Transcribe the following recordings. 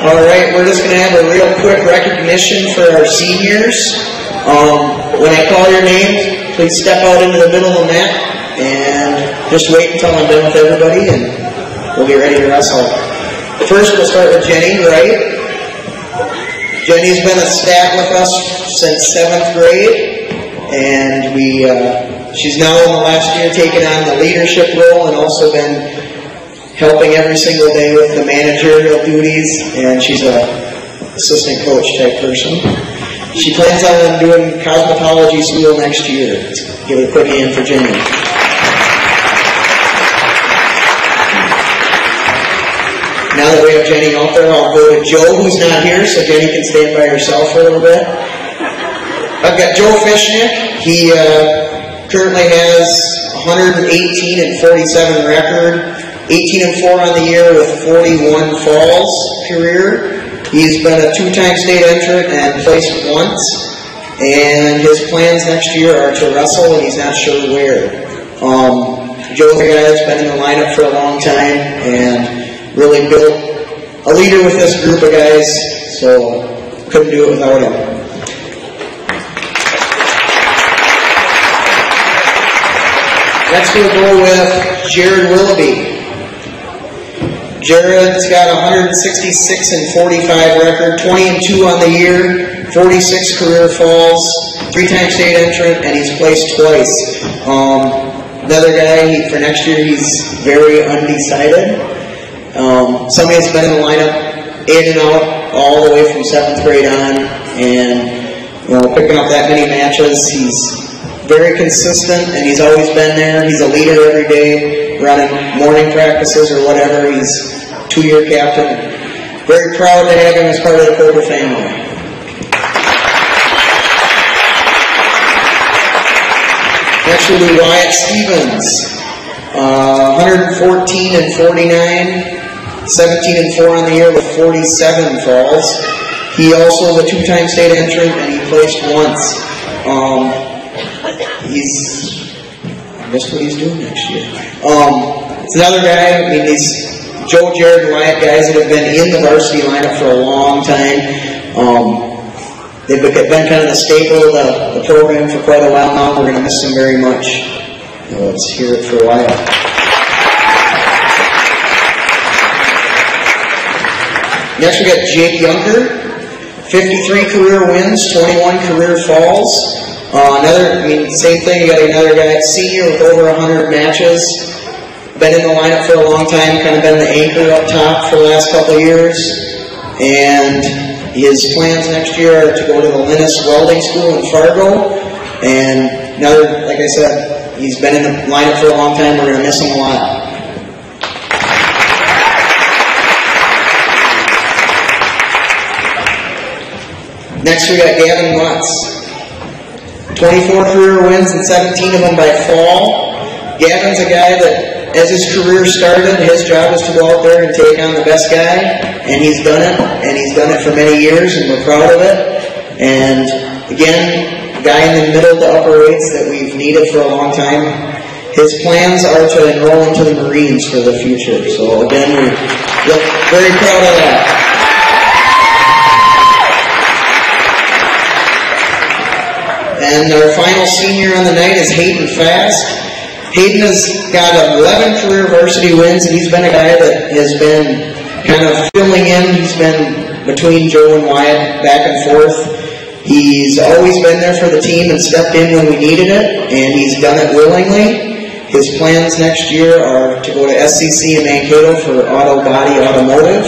All right, we're just going to have a real quick recognition for our seniors. Um, when I call your name, please step out into the middle of the mat and just wait until I'm done with everybody and we'll get ready to wrestle. First, we'll start with Jenny right? Jenny's been a staff with us since seventh grade, and we uh, she's now in the last year taken on the leadership role and also been helping every single day with the managerial duties, and she's a assistant coach type person. She plans on doing cosmetology school next year. Let's give a quick hand for Jenny. Now that we have Jenny out there, I'll go to Joe, who's not here, so Jenny can stand by herself for a little bit. I've got Joe Fishnick. He uh, currently has 118 and 47 record. 18 and 4 on the year with 41 falls career. He's been a two-time state entrant and placed once. And his plans next year are to wrestle, and he's not sure where. Um, Joe's a guy that's been in the lineup for a long time and really built a leader with this group of guys, so couldn't do it without him. Next we'll go with Jared Willoughby. Jared's got 166 and 45 record, 20 and 2 on the year, 46 career falls, three-time state entrant, and he's placed twice. Um, another guy he, for next year, he's very undecided. Um, somebody that's been in the lineup in and out all the way from seventh grade on, and you know, picking up that many matches. He's very consistent, and he's always been there. He's a leader every day running morning practices or whatever. He's two-year captain. Very proud to have him as part of the Cobra family. Next will be Wyatt Stevens. Uh, 114 and 49, 17 and 4 on the year with 47 falls. He also is a two-time state entrant and he placed once. Um, he's that's what he's doing next year. Um, it's another guy. I mean, these Joe, Jared, Wyatt guys that have been in the varsity lineup for a long time. Um, they've been kind of the staple of the, the program for quite a while now. We're going to miss them very much. let's hear it for a while. Next we got Jake Junker, 53 career wins, 21 career falls. Uh, another, I mean, same thing. You got another guy, senior with over 100 matches. Been in the lineup for a long time. Kind of been the anchor up top for the last couple of years. And his plans next year are to go to the Linus Welding School in Fargo. And another, like I said, he's been in the lineup for a long time. We're going to miss him a lot. Next, we got Gavin Watts. 24 career wins and 17 of them by fall. Gavin's a guy that, as his career started, his job was to go out there and take on the best guy, and he's done it, and he's done it for many years, and we're proud of it. And again, a guy in the middle to upper weights that we've needed for a long time. His plans are to enroll into the Marines for the future. So again, we're very proud of that. And our final senior on the night is Hayden Fast. Hayden has got 11 career varsity wins, and he's been a guy that has been kind of filling in. He's been between Joe and Wyatt back and forth. He's always been there for the team and stepped in when we needed it, and he's done it willingly. His plans next year are to go to SCC in Mankato for auto body automotive.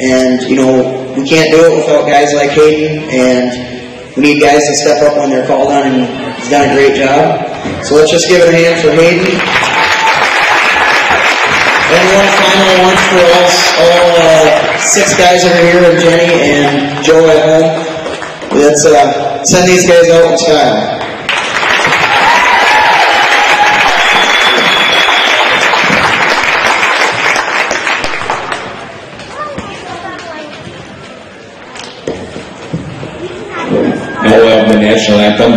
And, you know, we can't do it without guys like Hayden and we need guys to step up when they're called on, and he's done a great job. So let's just give it a hand for Hayden. And one final one for us, all uh, six guys that are here, and Jenny and Joe at home. Let's uh, send these guys out in style. National anthem.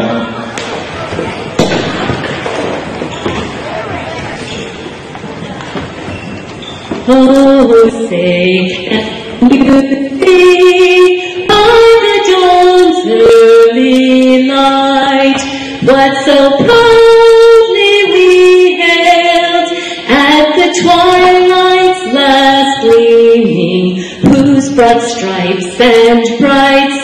Oh, say, You see by the dawn's early light what so proudly we hailed at the twilight's last gleaming, whose broad stripes and bright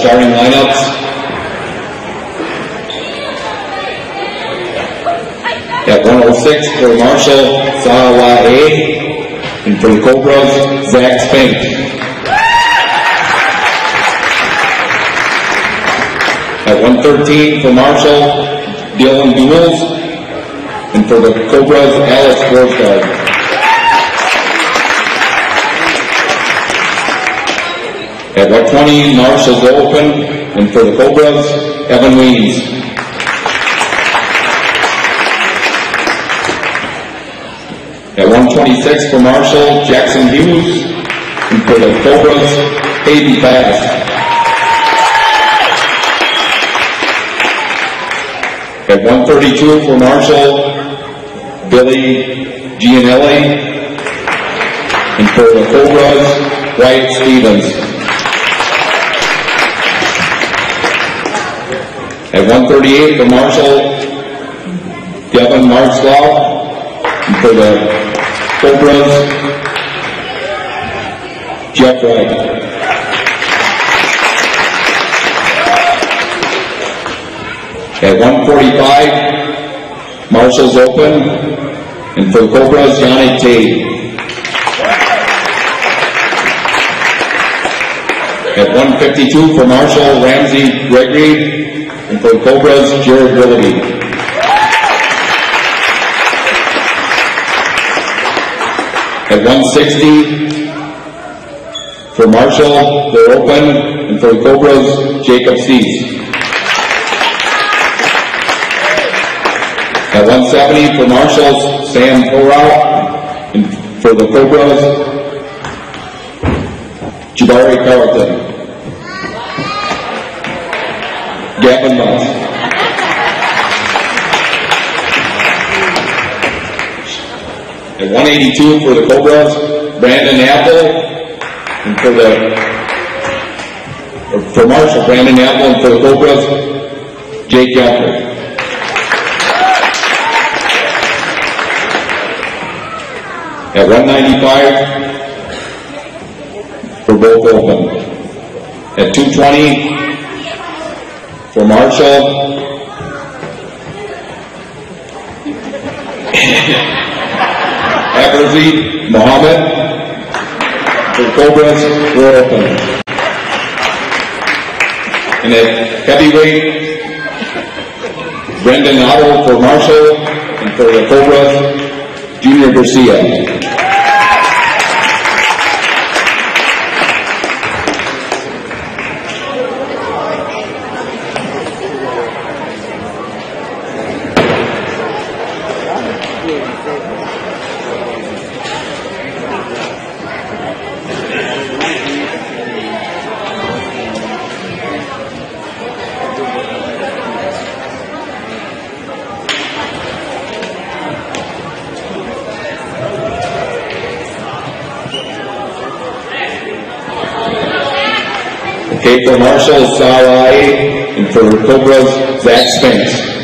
starting lineups. At 106 for Marshall, Sawa A. And for the Cobras, Zach Spink. At 113 for Marshall, Dylan Duels. And for the Cobras, Alex Forsgard. At 120, Marshall's open, and for the Cobras, Evan Weems. At 126 for Marshall, Jackson Hughes, and for the Cobras, Hayden Fast. At 132 for Marshall, Billy Gianelli, and for the Cobras, Wyatt Stevens. At 138 for Marshall, Devin Markslow. And for the Cobras, Jeff Wright. At 145, Marshall's open. And for the Cobras, Yannick Tate. At 152 for Marshall, Ramsey Gregory. For Cobras, Jared Willoughby. At 160 for Marshall, they're open. And for the Cobras, Jacob Cease. At 170 for Marshall, Sam Torau. And for the Cobras, Jabari Carlton. Gavin Moss. At 182 for the Cobras, Brandon Apple, and for the or for Marshall, Brandon Apple, and for the Cobras, Jake Yelker. At 195 for both open. At 220 for Marshall. Eversy Mohammed. For Cobras, we're open. And at heavyweight, Brendan Otto for Marshall, and for the Cobras, Junior Garcia. Okay, for Marshall, Sarai, and for Cobras, Zach Spence.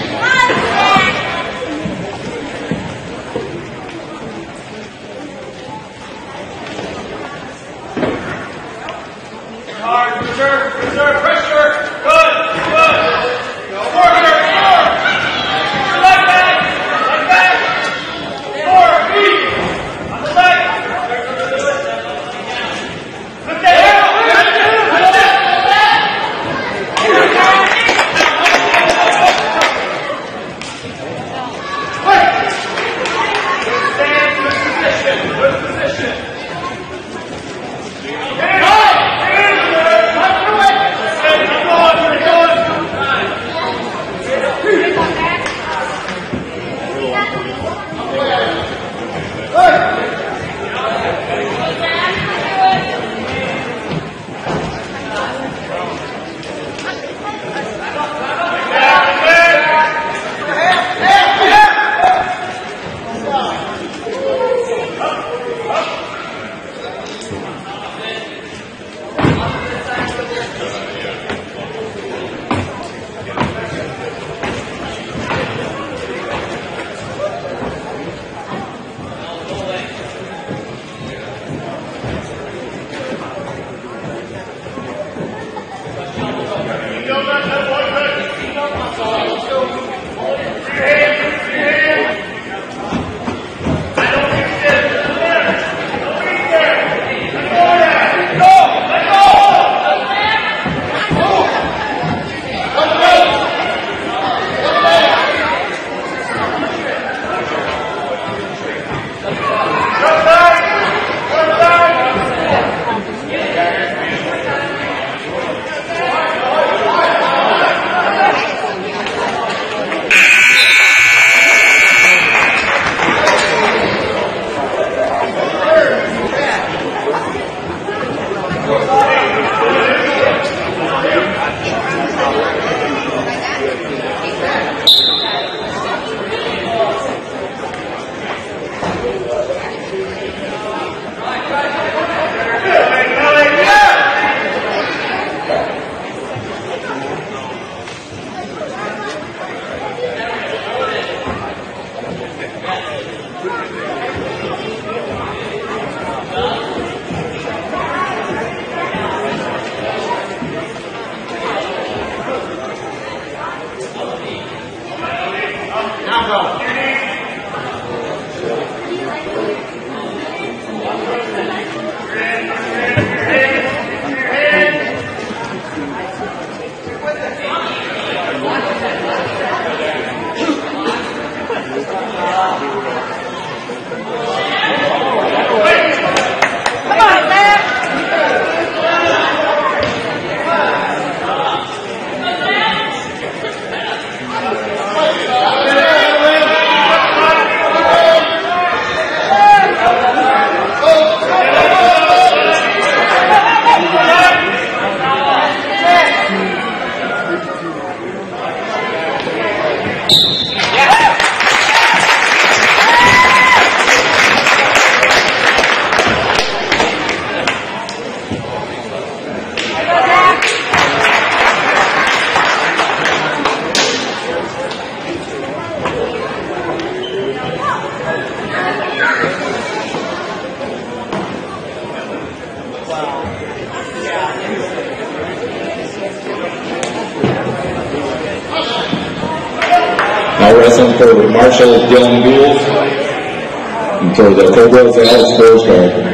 Now wrestling for Marshall Dylan Gould. And for the Cobras, Alex Forsgard.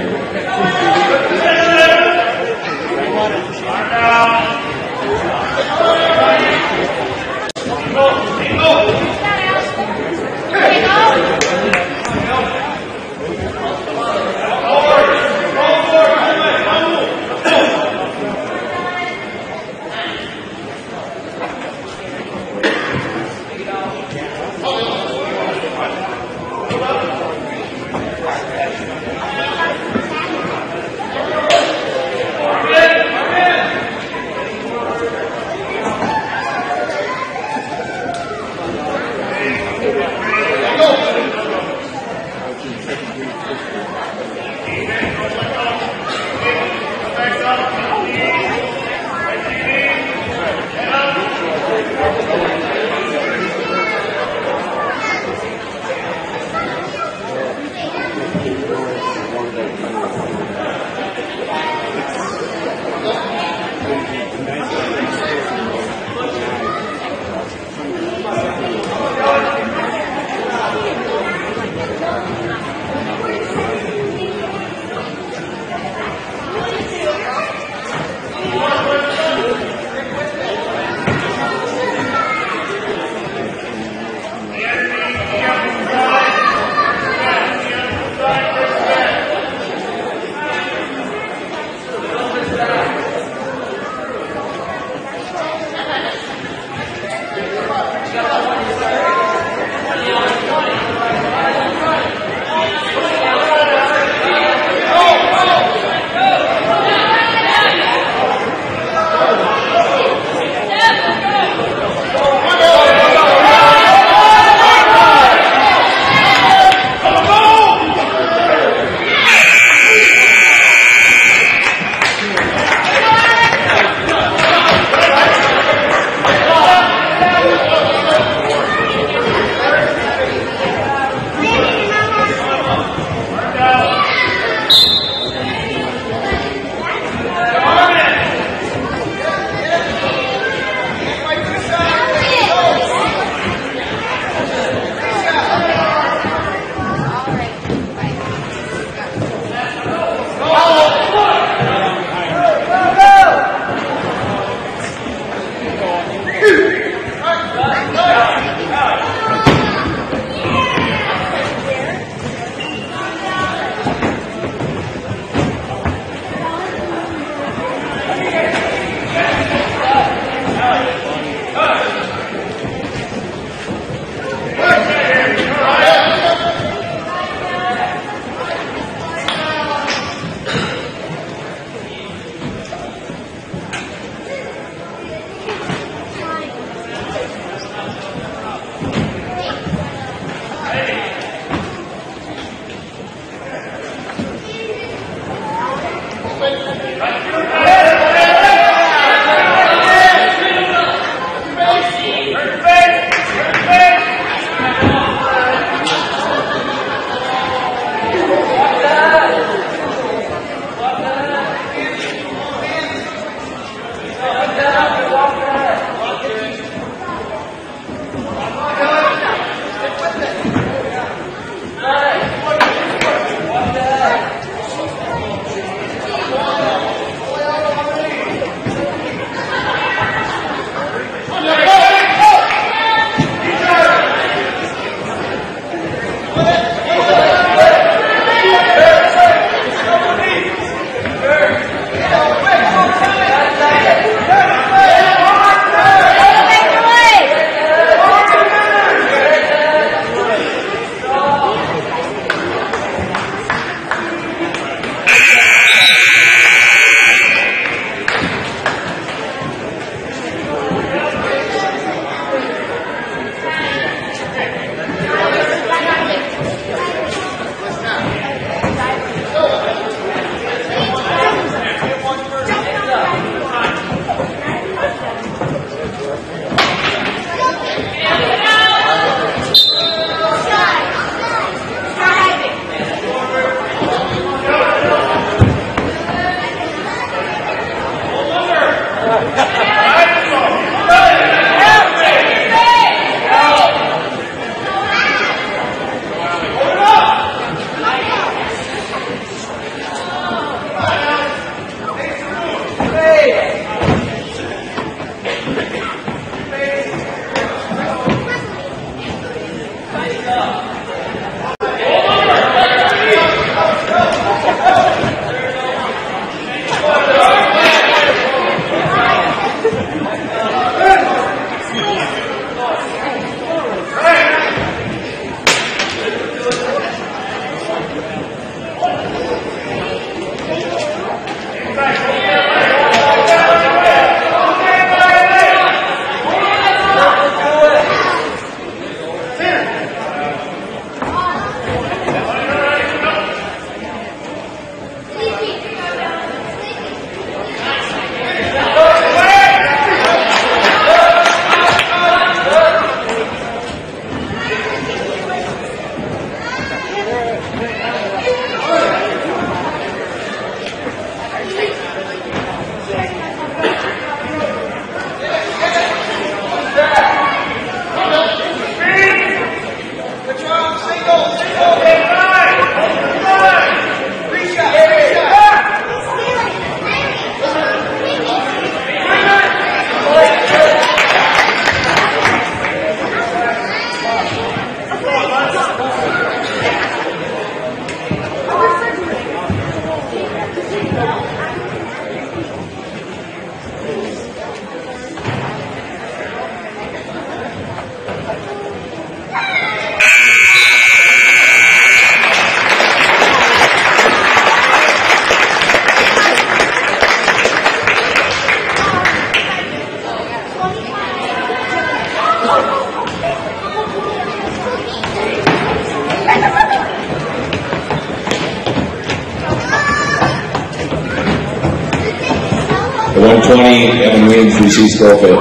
Schofield.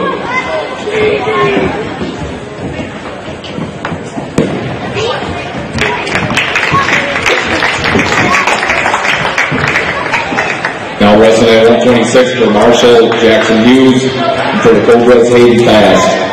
Now at 126 for Marshall Jackson Hughes, for the Cobras Hayden Fast.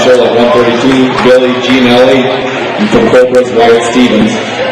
Marshall at 132, Billy Gianelli, and for Cobras, Wyatt Stevens.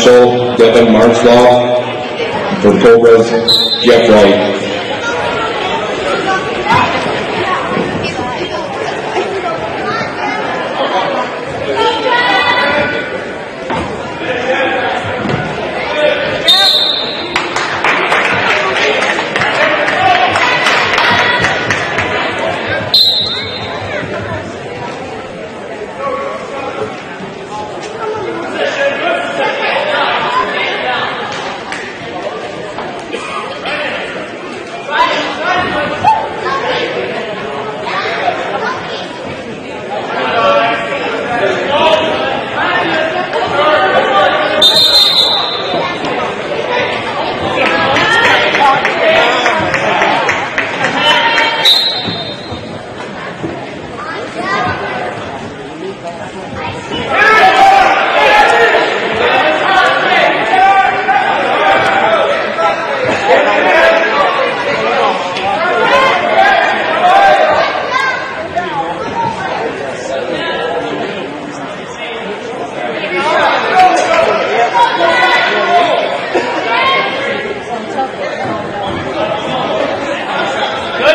Marshall, Devin Martzlaw. For Cobras, Jeff Wright.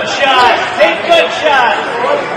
good shot. Take good shot.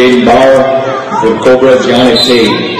Jaden Bauer. For the Cobras, Yannick Sage.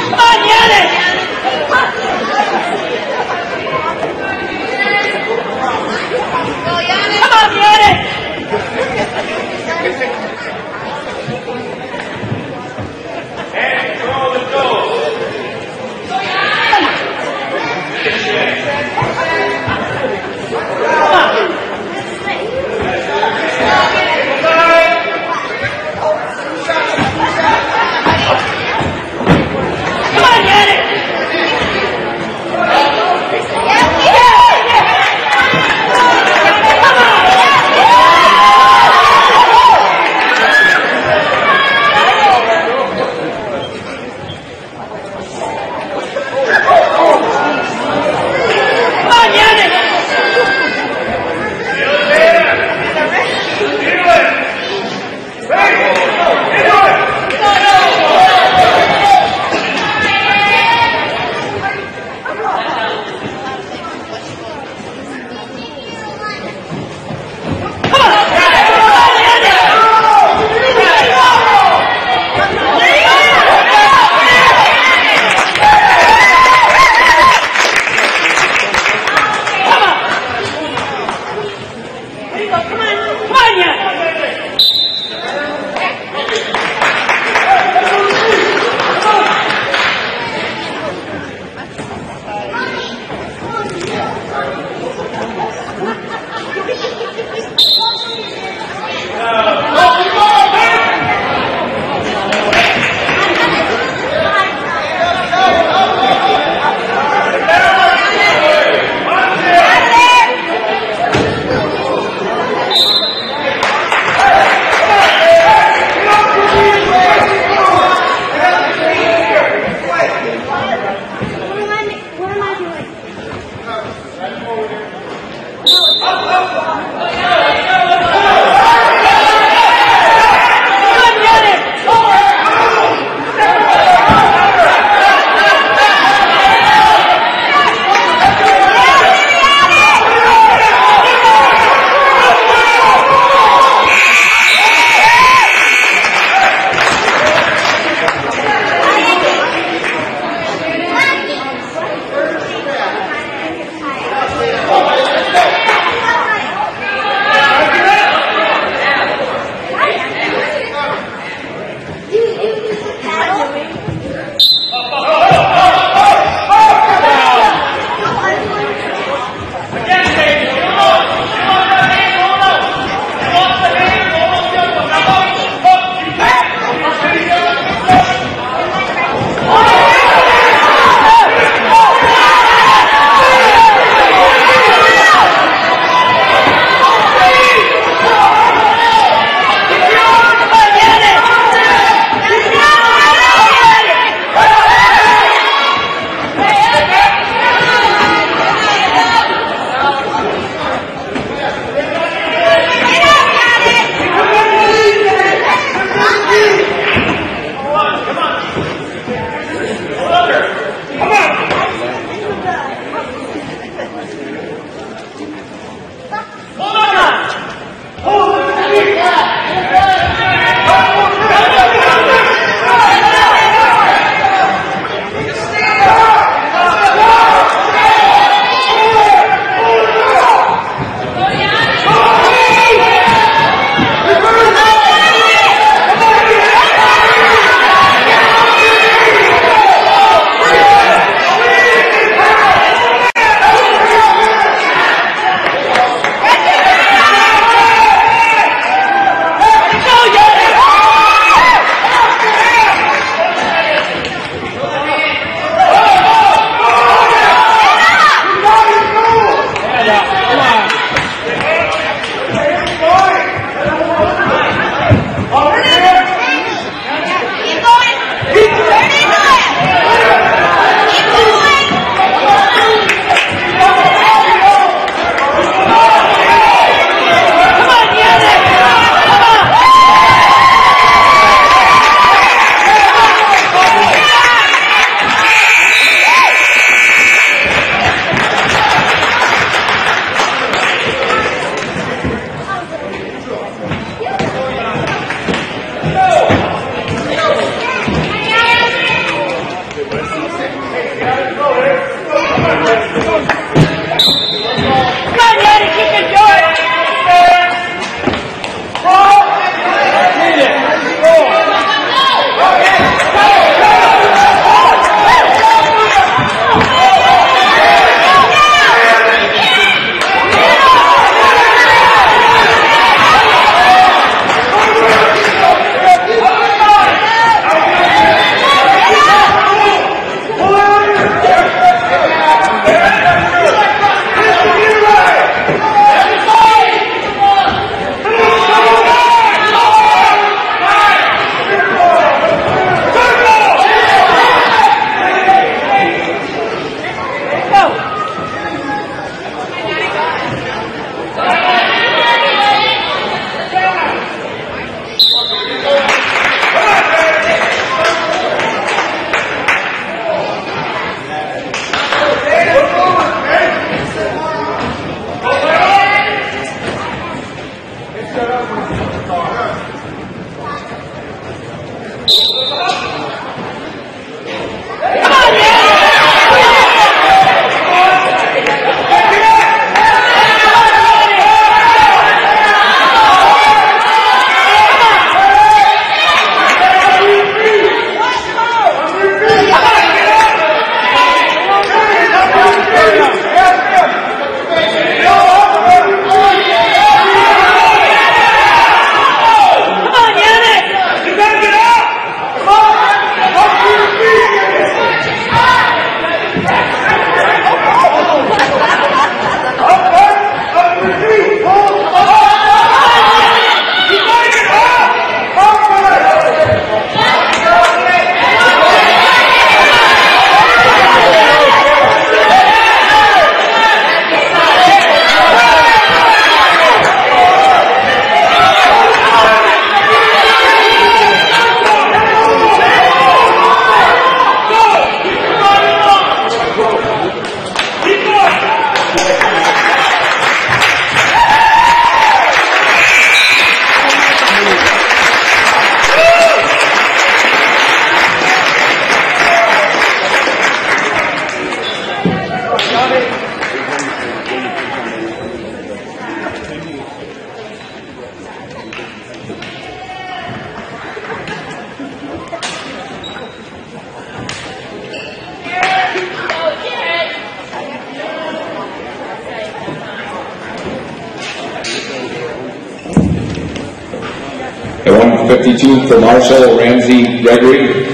152 for Marshall, Ramsey Gregory.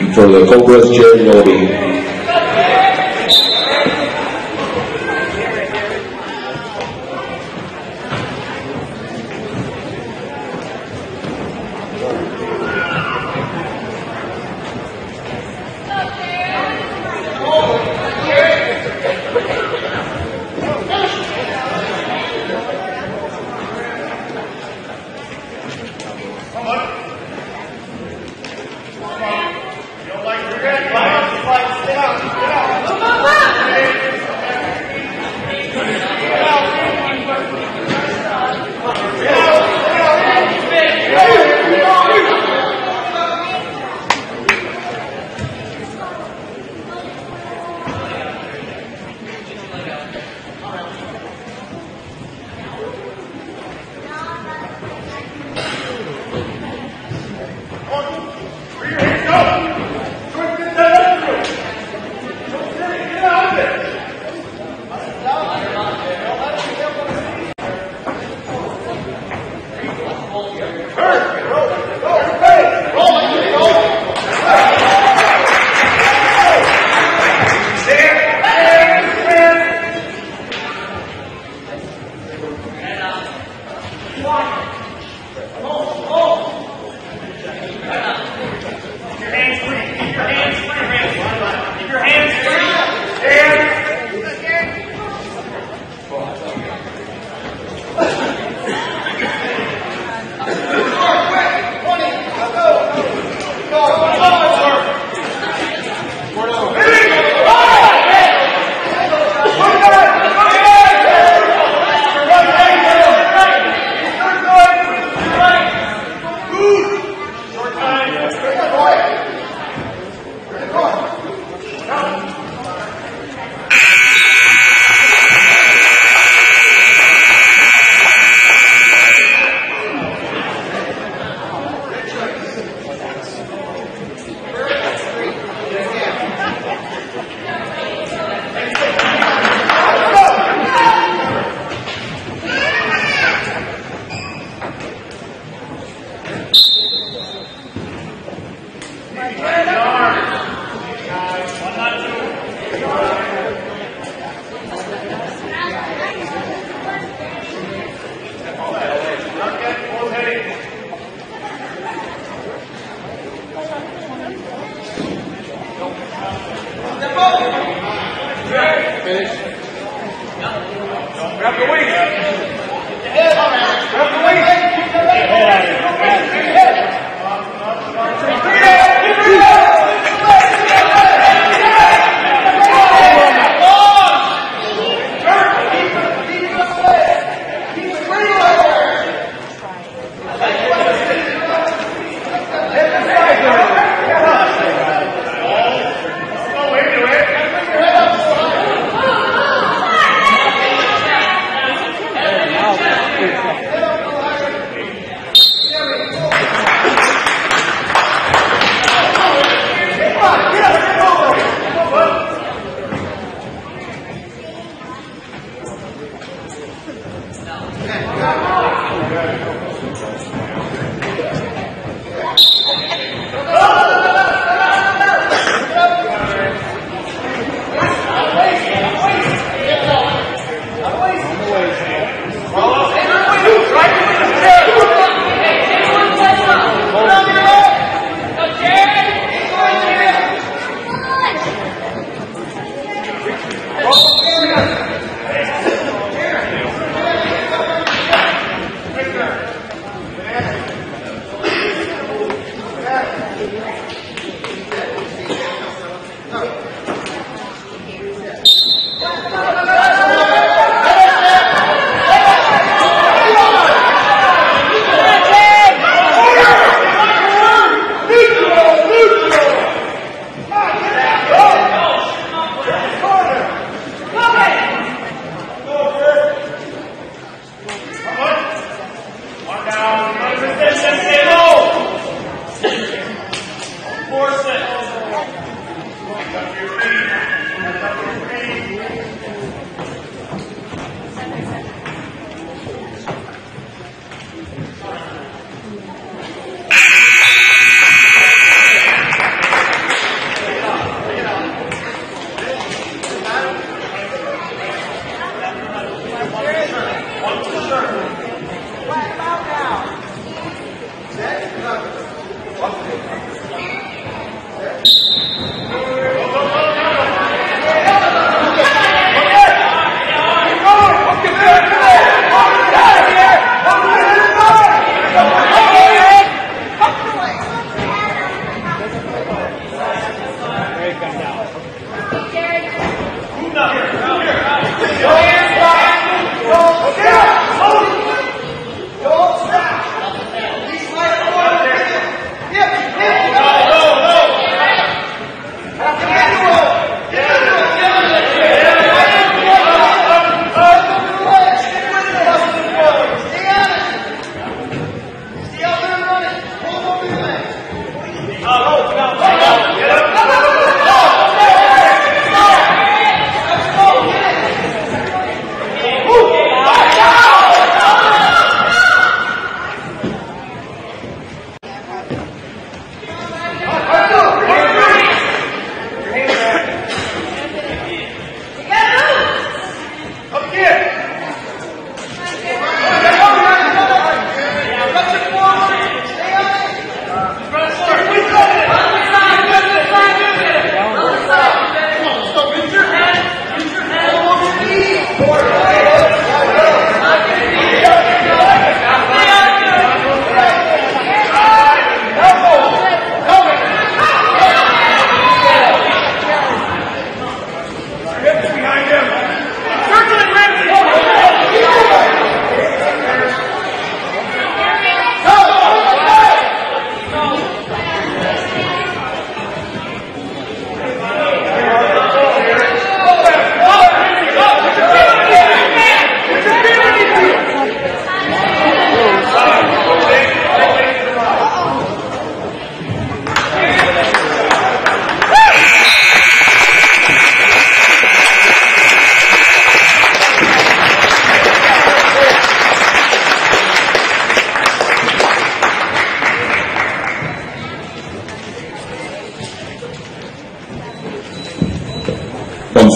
And for the Cobras, Jerry Roby.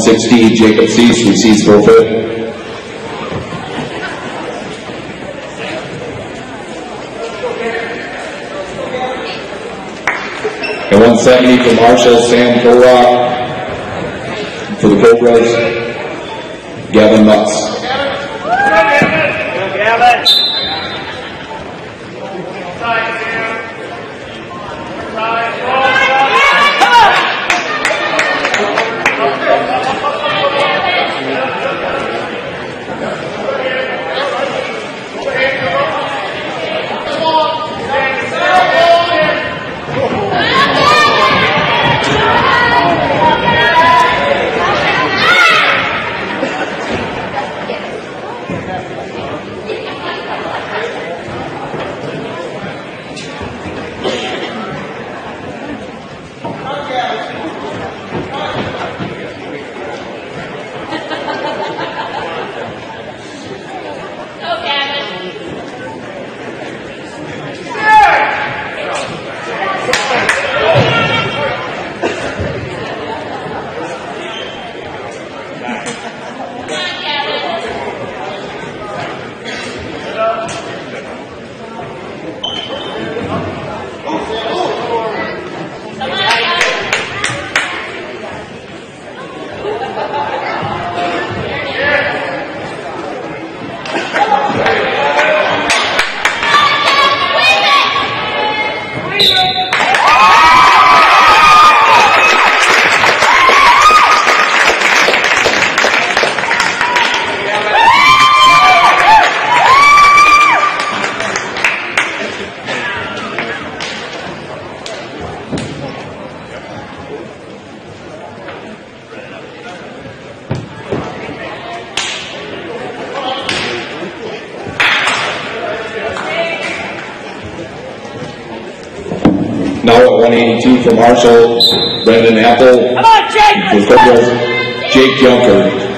60, Jacob Sees from Cease Fulfit. And 170 from Marshall Sam Korrock for the Cobras, Gavin Lutz. for Marshall, Brendan Apple, on, Jake, for Jake Junker.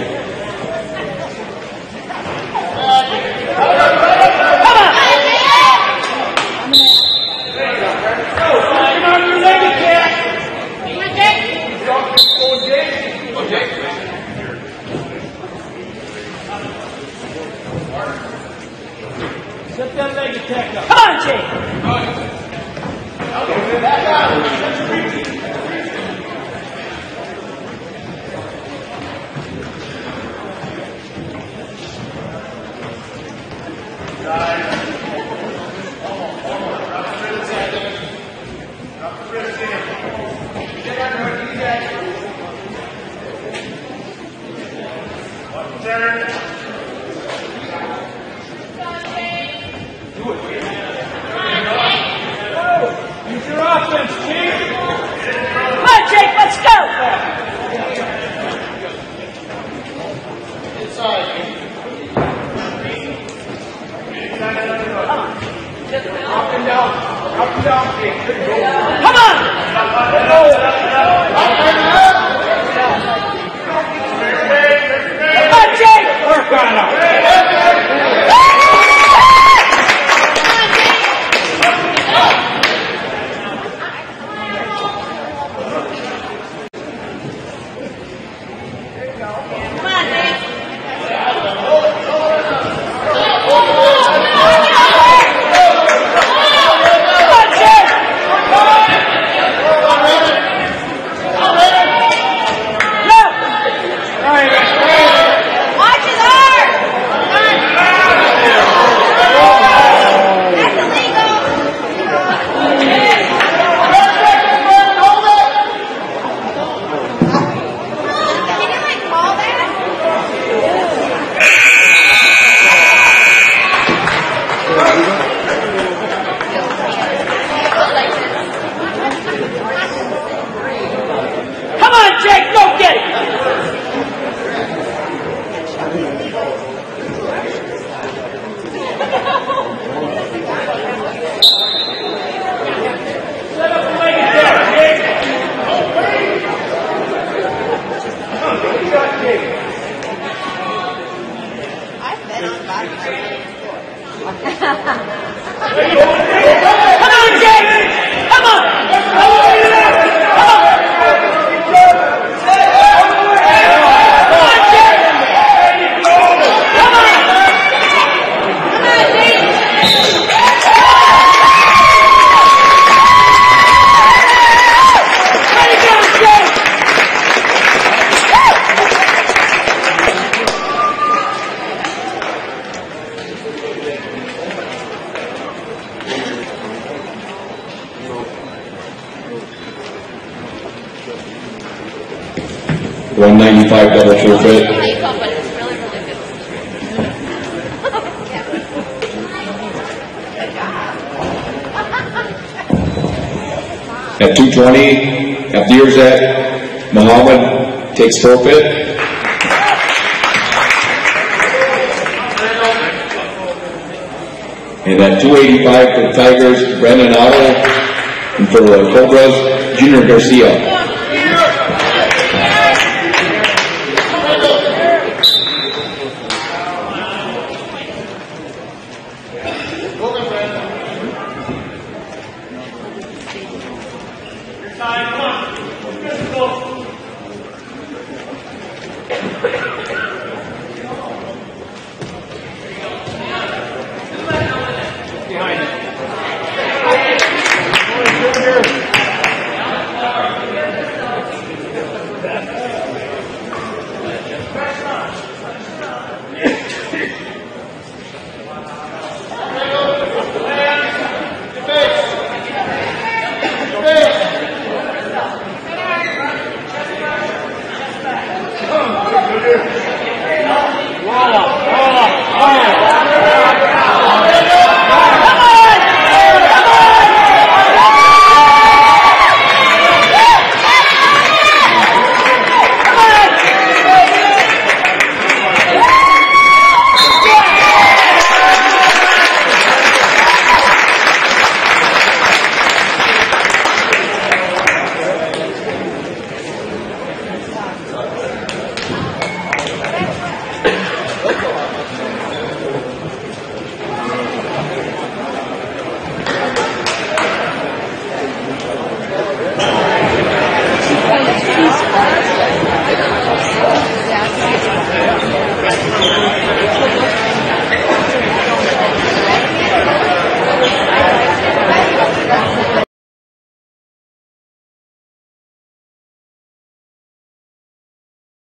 Ninety-five double forfeit. Makeup, but it's really, really good. At two twenty, Abdirzak Mohammed takes forfeit. And at two eighty-five for the Tigers, Brandon Otto, and for the Cobras, Junior Garcia.